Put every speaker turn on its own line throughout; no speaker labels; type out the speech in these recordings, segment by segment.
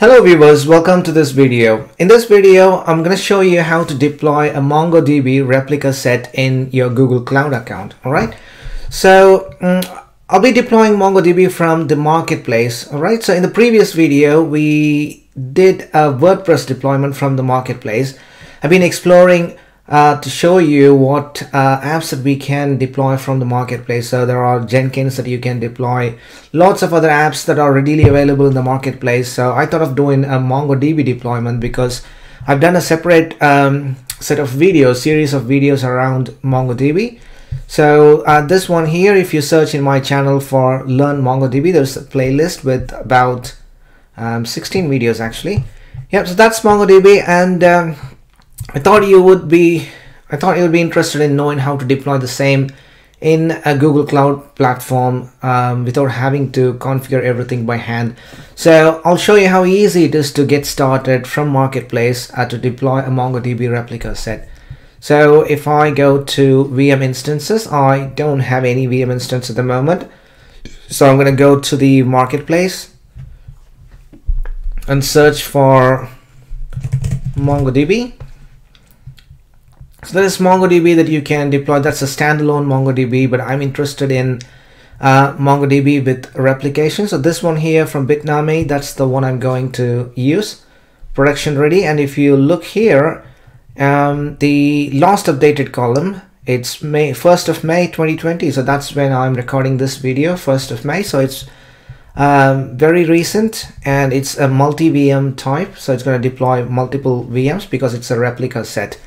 Hello viewers, welcome to this video. In this video, I'm going to show you how to deploy a MongoDB replica set in your Google Cloud account. Alright, so um, I'll be deploying MongoDB from the marketplace. Alright, so in the previous video, we did a WordPress deployment from the marketplace. I've been exploring uh, to show you what uh, apps that we can deploy from the marketplace. So there are Jenkins that you can deploy, lots of other apps that are readily available in the marketplace. So I thought of doing a MongoDB deployment because I've done a separate um, set of videos, series of videos around MongoDB. So uh, this one here, if you search in my channel for Learn MongoDB, there's a playlist with about um, 16 videos actually. Yep, so that's MongoDB and um, I thought you would be I thought you would be interested in knowing how to deploy the same in a Google Cloud platform um, without having to configure everything by hand. So I'll show you how easy it is to get started from Marketplace uh, to deploy a MongoDB replica set. So if I go to VM instances, I don't have any VM instance at the moment. So I'm going to go to the Marketplace and search for MongoDB. So there is MongoDB that you can deploy. That's a standalone MongoDB, but I'm interested in uh, MongoDB with replication. So this one here from Bitnami, that's the one I'm going to use, production ready. And if you look here, um, the last updated column, it's May 1st of May 2020. So that's when I'm recording this video, 1st of May. So it's um, very recent and it's a multi-VM type. So it's going to deploy multiple VMs because it's a replica set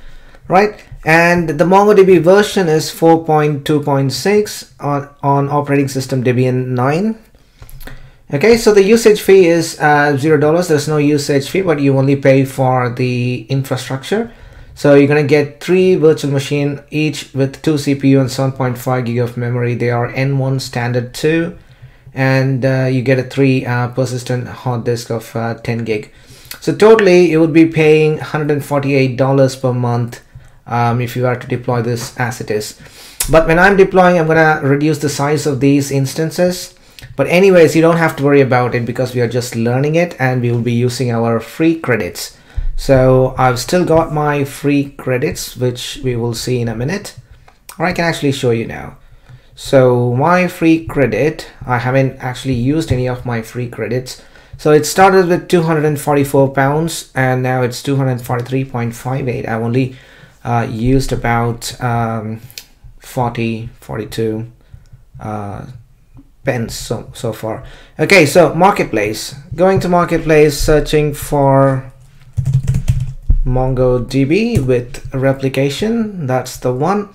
right? And the MongoDB version is 4.2.6 on, on operating system Debian 9. Okay, so the usage fee is uh, $0. There's no usage fee, but you only pay for the infrastructure. So you're going to get three virtual machine, each with two CPU and 7.5 gig of memory. They are N1 standard 2 and uh, you get a three uh, persistent hard disk of uh, 10 gig. So totally you would be paying $148 per month um, if you are to deploy this as it is. But when I'm deploying, I'm going to reduce the size of these instances. But anyways, you don't have to worry about it because we are just learning it and we will be using our free credits. So I've still got my free credits, which we will see in a minute. Or I can actually show you now. So my free credit, I haven't actually used any of my free credits. So it started with 244 pounds and now it's 243.58. I've only uh, used about um, 40 42 uh, pence so so far. Okay so marketplace. Going to marketplace searching for MongoDB with replication. That's the one.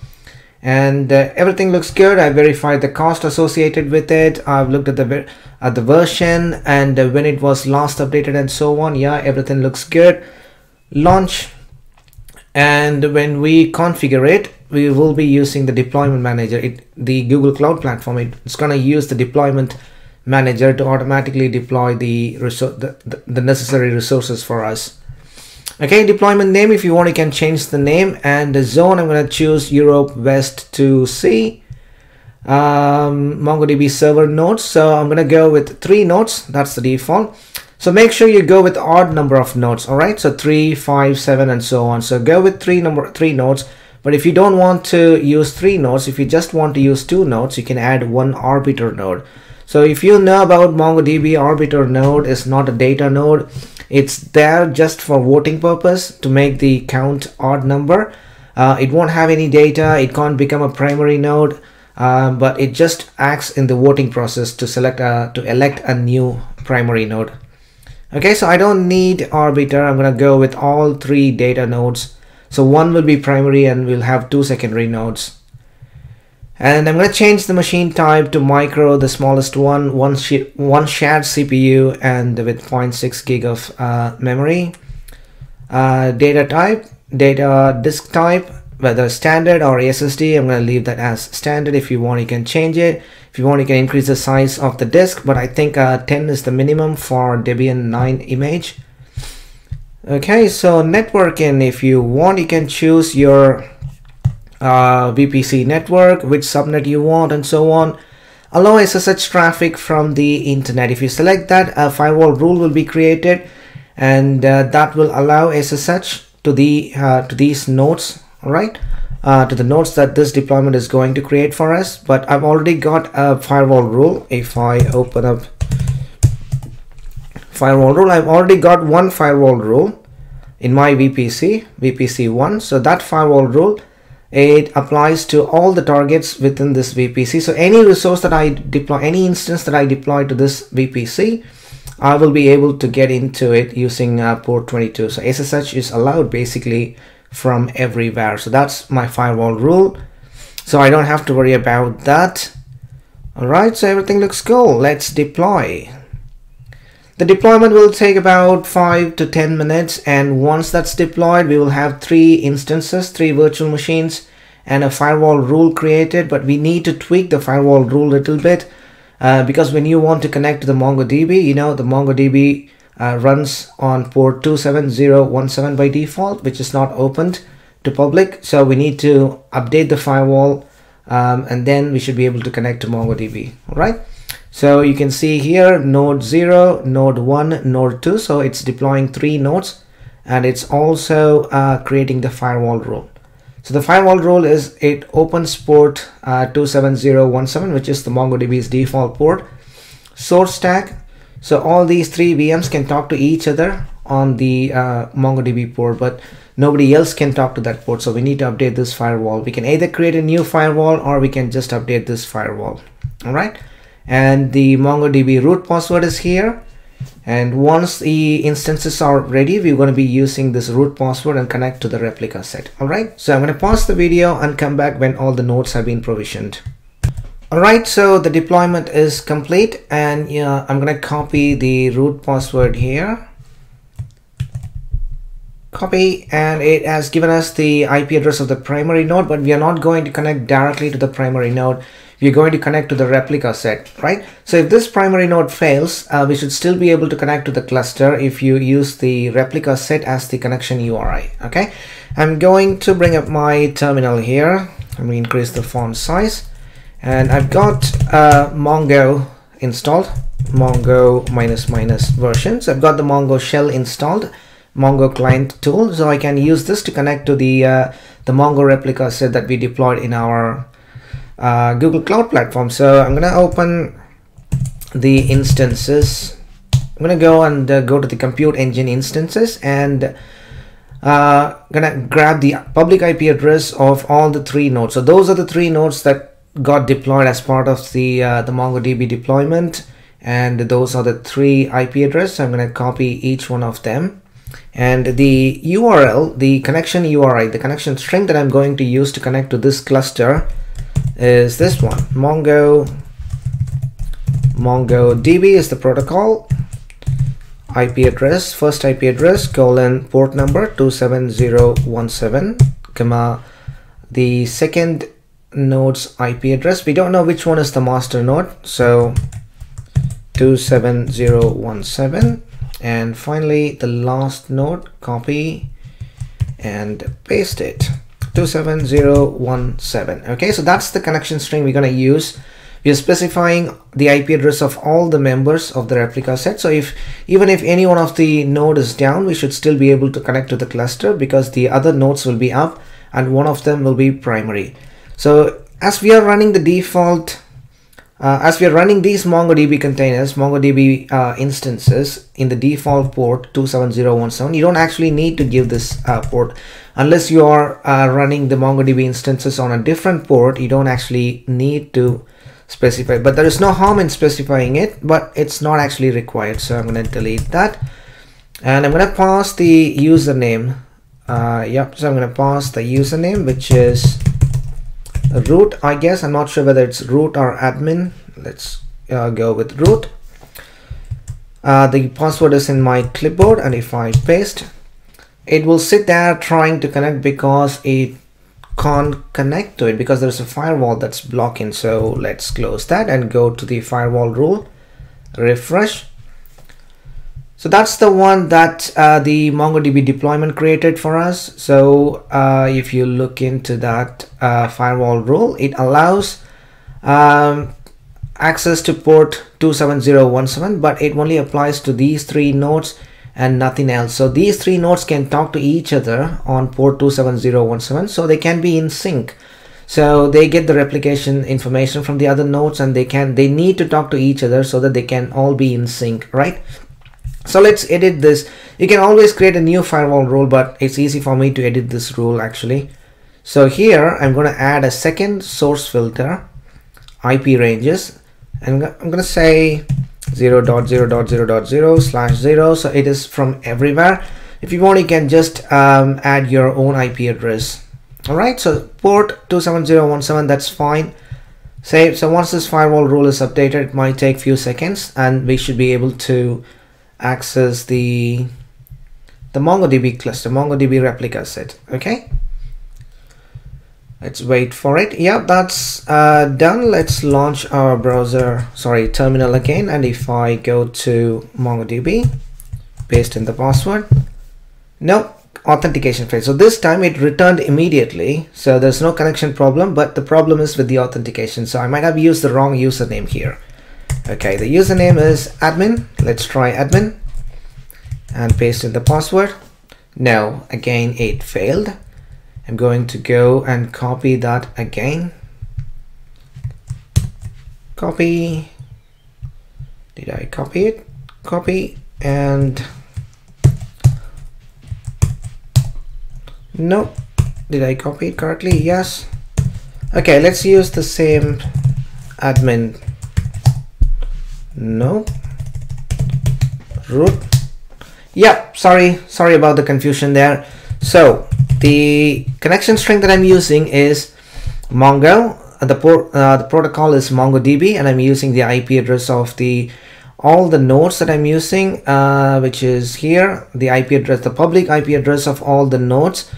And uh, everything looks good. I verified the cost associated with it. I've looked at the at the version and uh, when it was last updated and so on. Yeah everything looks good. Launch and when we configure it we will be using the deployment manager. It the google cloud platform it's going to use the deployment manager to automatically deploy the, the, the, necessary resources for us. Okay deployment name if you want you can change the name and the zone. I'm going to choose europe west to c. Um, mongodb server nodes. So i'm going to go with three nodes. That's the default so make sure you go with odd number of nodes, all right? So three, five, seven, and so on. So go with three number three nodes. But if you don't want to use three nodes, if you just want to use two nodes, you can add one arbiter node. So if you know about MongoDB, arbiter node is not a data node. It's there just for voting purpose to make the count odd number. Uh, it won't have any data. It can't become a primary node. Uh, but it just acts in the voting process to select a, to elect a new primary node. Okay, so I don't need arbiter. I'm going to go with all three data nodes. So one will be primary and we'll have two secondary nodes. And I'm going to change the machine type to micro, the smallest one, one, one shared CPU and with 0.6 gig of uh, memory. Uh, data type, data disk type, whether standard or SSD, I'm going to leave that as standard. If you want, you can change it. If you want, you can increase the size of the disk, but I think uh, 10 is the minimum for Debian 9 image. Okay, so networking, if you want, you can choose your uh, VPC network, which subnet you want, and so on. Allow SSH traffic from the internet. If you select that, a firewall rule will be created and uh, that will allow SSH to the uh, to these nodes right uh, to the nodes that this deployment is going to create for us but I've already got a firewall rule. If I open up firewall rule I've already got one firewall rule in my VPC VPC1 so that firewall rule it applies to all the targets within this VPC so any resource that I deploy any instance that I deploy to this VPC I will be able to get into it using uh, port 22 so SSH is allowed basically from everywhere so that's my firewall rule. So I don't have to worry about that. Alright so everything looks cool. Let's deploy. The deployment will take about 5 to 10 minutes and once that's deployed we will have three instances three virtual machines and a firewall rule created. But we need to tweak the firewall rule a little bit uh, because when you want to connect to the MongoDB you know the MongoDB uh, runs on port 27017 by default which is not opened to public. So we need to update the firewall um, and then we should be able to connect to MongoDB. All right? So you can see here node 0 node 1 node 2 so it's deploying three nodes and it's also uh, creating the firewall rule so the firewall rule is it opens port uh, 27017 which is the MongoDB's default port. Source tags so all these three VMs can talk to each other on the uh, MongoDB port, but nobody else can talk to that port. So we need to update this firewall. We can either create a new firewall or we can just update this firewall. All right. And the MongoDB root password is here. And once the instances are ready, we're going to be using this root password and connect to the replica set. All right. So I'm going to pause the video and come back when all the nodes have been provisioned. Alright, so the deployment is complete and yeah, I'm gonna copy the root password here. Copy and it has given us the IP address of the primary node, but we are not going to connect directly to the primary node. We're going to connect to the replica set, right? So if this primary node fails, uh, we should still be able to connect to the cluster if you use the replica set as the connection URI, okay? I'm going to bring up my terminal here. Let me increase the font size and I've got uh, Mongo installed. Mongo minus minus versions. I've got the Mongo shell installed. Mongo client tool. So I can use this to connect to the uh, the Mongo replica set that we deployed in our uh, Google Cloud platform. So I'm gonna open the instances. I'm gonna go and uh, go to the compute engine instances and uh, gonna grab the public IP address of all the three nodes. So those are the three nodes that got deployed as part of the uh, the MongoDB deployment. And those are the three IP addresses. I'm going to copy each one of them. And the URL, the connection URI, the connection string that I'm going to use to connect to this cluster is this one, Mongo MongoDB is the protocol. IP address, first IP address, colon port number 27017, comma the second node's IP address. We don't know which one is the master node. So 27017 and finally the last node copy and paste it. 27017 okay so that's the connection string we're going to use. We are specifying the IP address of all the members of the replica set. So if even if any one of the node is down we should still be able to connect to the cluster because the other nodes will be up and one of them will be primary so as we are running the default, uh, as we are running these MongoDB containers, MongoDB uh, instances in the default port 27017, you don't actually need to give this uh, port unless you are uh, running the MongoDB instances on a different port. You don't actually need to specify, but there is no harm in specifying it, but it's not actually required. So I'm going to delete that and I'm going to pass the username. Uh, yep, so I'm going to pass the username, which is root I guess. I'm not sure whether it's root or admin. Let's uh, go with root. Uh, the password is in my clipboard and if I paste it will sit there trying to connect because it can't connect to it because there's a firewall that's blocking. So let's close that and go to the firewall rule. Refresh so that's the one that uh, the MongoDB deployment created for us. So uh, if you look into that uh, firewall rule, it allows um, access to port 27017, but it only applies to these three nodes and nothing else. So these three nodes can talk to each other on port 27017 so they can be in sync. So they get the replication information from the other nodes and they can they need to talk to each other so that they can all be in sync right so let's edit this. You can always create a new firewall rule but it's easy for me to edit this rule actually. So here I'm going to add a second source filter IP ranges and I'm going to say 0 0.0.0.0 slash 0 so it is from everywhere. If you want you can just um, add your own IP address. Alright so port 27017 that's fine. Save so once this firewall rule is updated it might take few seconds and we should be able to access the the MongoDB cluster MongoDB replica set okay? Let's wait for it. Yeah that's uh, done. Let's launch our browser sorry terminal again. And if I go to MongoDB paste in the password. No authentication failed. So this time it returned immediately. So there's no connection problem but the problem is with the authentication. So I might have used the wrong username here okay the username is admin. Let's try admin and paste in the password. No again it failed. I'm going to go and copy that again. Copy. Did I copy it? Copy and no did I copy it correctly? Yes. Okay let's use the same admin no root yeah sorry sorry about the confusion there so the connection string that I'm using is Mongo. The, port, uh, the protocol is MongoDB, and I'm using the IP address of the all the nodes that I'm using, uh, which is here, the IP address, the public IP address of all the nodes.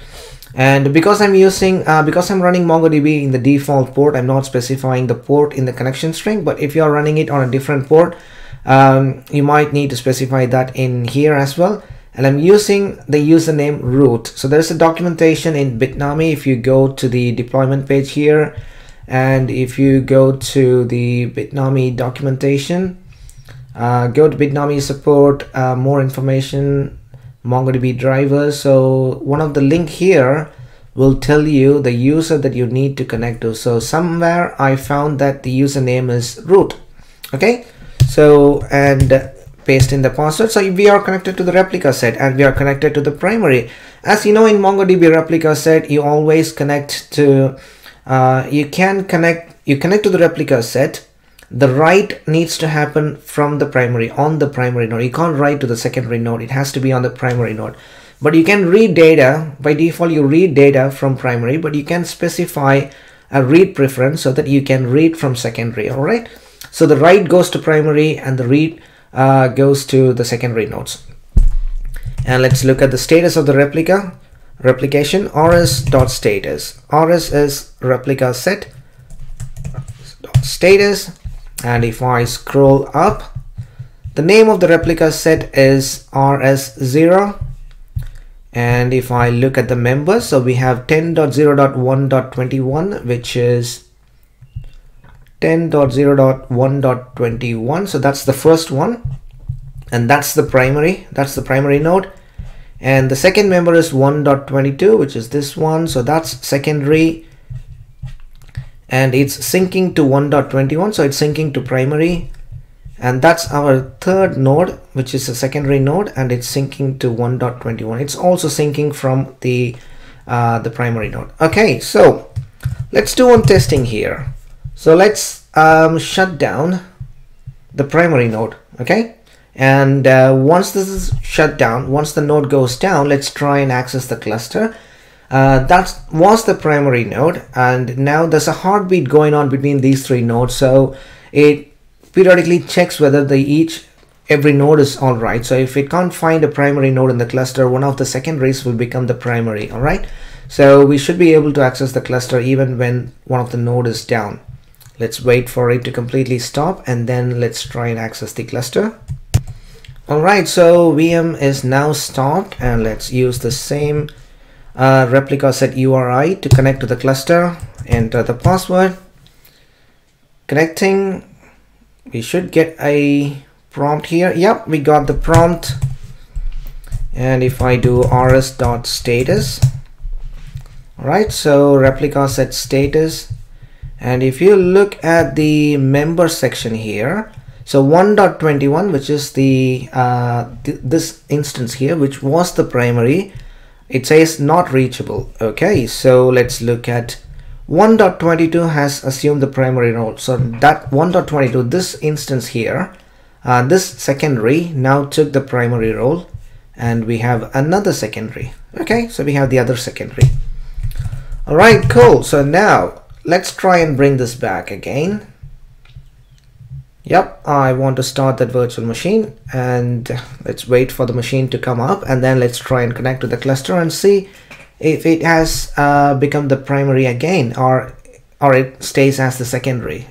And because I'm using, uh, because I'm running MongoDB in the default port, I'm not specifying the port in the connection string. But if you're running it on a different port, um, you might need to specify that in here as well and I'm using the username root. So there's a documentation in Bitnami if you go to the deployment page here and if you go to the Bitnami documentation, uh, go to Bitnami support, uh, more information, MongoDB driver. So one of the link here will tell you the user that you need to connect to. So somewhere I found that the username is root. Okay. So and paste in the password so we are connected to the replica set and we are connected to the primary as you know in mongodb replica set you always connect to uh, you can connect you connect to the replica set the write needs to happen from the primary on the primary node you can't write to the secondary node it has to be on the primary node but you can read data by default you read data from primary but you can specify a read preference so that you can read from secondary all right so the write goes to primary and the read uh, goes to the secondary nodes. And let's look at the status of the replica. Replication rs.status. rs is replica set status and if I scroll up the name of the replica set is rs0 and if I look at the members so we have 10.0.1.21 which is 10.0.1.21 so that's the first one. And that's the primary that's the primary node. And the second member is 1.22 which is this one. So that's secondary and it's syncing to 1.21 so it's syncing to primary and that's our third node which is a secondary node and it's syncing to 1.21 it's also syncing from the uh, the primary node okay so let's do one testing here so let's um, shut down the primary node, okay? And uh, once this is shut down, once the node goes down, let's try and access the cluster. Uh, that was the primary node and now there's a heartbeat going on between these three nodes so it periodically checks whether the each every node is all right. So if it can't find a primary node in the cluster one of the secondaries will become the primary all right? So we should be able to access the cluster even when one of the node is down. Let's wait for it to completely stop and then let's try and access the cluster. Alright so VM is now stopped and let's use the same uh, replica set URI to connect to the cluster. Enter the password. Connecting. We should get a prompt here. Yep we got the prompt. And if I do rs.status all right so replica set status. And if you look at the member section here so 1.21 which is the uh, th this instance here which was the primary it says not reachable. Okay so let's look at 1.22 has assumed the primary role. So that 1.22 this instance here uh, this secondary now took the primary role and we have another secondary. Okay so we have the other secondary. All right cool. So now let's try and bring this back again yep I want to start that virtual machine and let's wait for the machine to come up and then let's try and connect to the cluster and see if it has uh, become the primary again or or it stays as the secondary.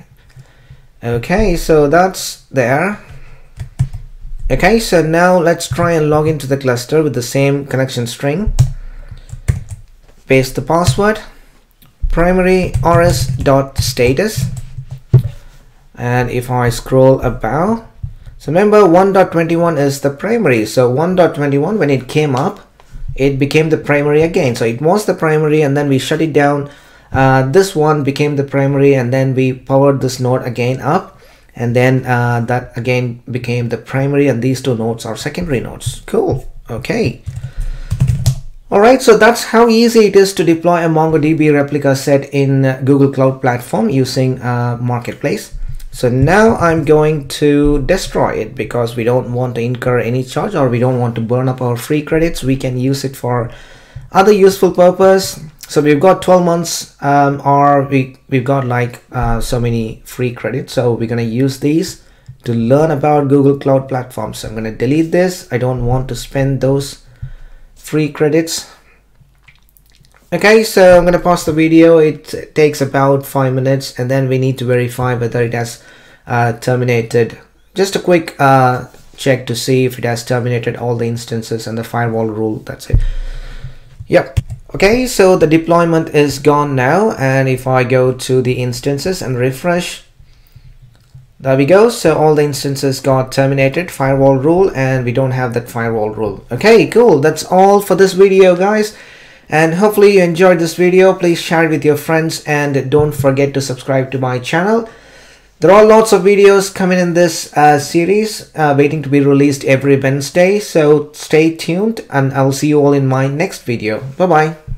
Okay so that's there. Okay so now let's try and log into the cluster with the same connection string. Paste the password. Primary rs dot status and if I scroll about so remember 1.21 is the primary. So 1.21 when it came up it became the primary again. So it was the primary and then we shut it down. Uh, this one became the primary and then we powered this node again up. And then uh, that again became the primary and these two nodes are secondary nodes. Cool. Okay. Alright, so that's how easy it is to deploy a MongoDB replica set in Google Cloud Platform using uh, Marketplace. So now I'm going to destroy it because we don't want to incur any charge or we don't want to burn up our free credits. We can use it for other useful purpose. So we've got 12 months um, or we we've got like uh, so many free credits. So we're going to use these to learn about Google Cloud Platform so I'm going to delete this. I don't want to spend those free credits okay so I'm to pause the video it takes about five minutes and then we need to verify whether it has uh, terminated just a quick uh, check to see if it has terminated all the instances and the firewall rule that's it yep Okay, so the deployment is gone now and if I go to the instances and refresh, there we go. So all the instances got terminated, firewall rule, and we don't have that firewall rule. Okay, cool. That's all for this video, guys. And hopefully you enjoyed this video. Please share it with your friends and don't forget to subscribe to my channel. There are lots of videos coming in this uh, series uh, waiting to be released every Wednesday. So stay tuned and I'll see you all in my next video. Bye bye.